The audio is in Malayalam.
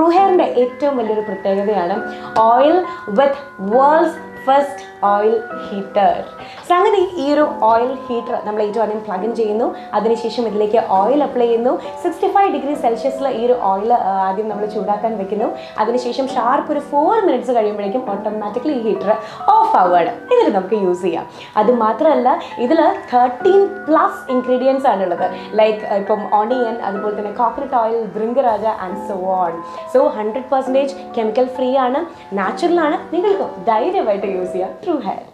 ട്രൂ ഹെയറിന്റെ ഏറ്റവും വലിയൊരു പ്രത്യേകതയാണ് oil with world's first oil heater. അങ്ങനെ ഈ ഒരു ഓയിൽ ഹീറ്റർ നമ്മൾ ഏറ്റവും ആദ്യം പ്ലഗ് ഇൻ ചെയ്യുന്നു. അതിനുശേഷം ഇതിലേക്ക് ഓയിൽ അപ്ലൈ ചെയ്യുന്നു. സിക്സ്റ്റി ഫൈവ് ഡിഗ്രി സെൽഷ്യസിൽ ഈ ഒരു ഓയിൽ ആദ്യം നമ്മൾ ചൂടാക്കാൻ വെക്കുന്നു. അതിനുശേഷം ഷാർപ്പ് ഒരു ഫോർ മിനിറ്റ്സ് കഴിയുമ്പോഴേക്കും ഓട്ടോമാറ്റിക്കലി ഈ ഹീറ്റർ ഓഫ് ആവുകയാണ്. ഇതിൽ നമുക്ക് യൂസ് ചെയ്യാം. അത് മാത്രമല്ല ഇതിൽ തേർട്ടീൻ പ്ലസ് ഇൻഗ്രീഡിയൻസ് ആണുള്ളത് ലൈക്ക് ഇപ്പം ഓണിയൻ അതുപോലെ തന്നെ coconut oil bhringraj and so on so hundred percentage chemical free ആണ് നാച്ചുറൽ ആണ്. നിങ്ങൾക്ക് ധൈര്യമായിട്ട് യൂസ് ചെയ്യാം ട്രൂ ഹെയർ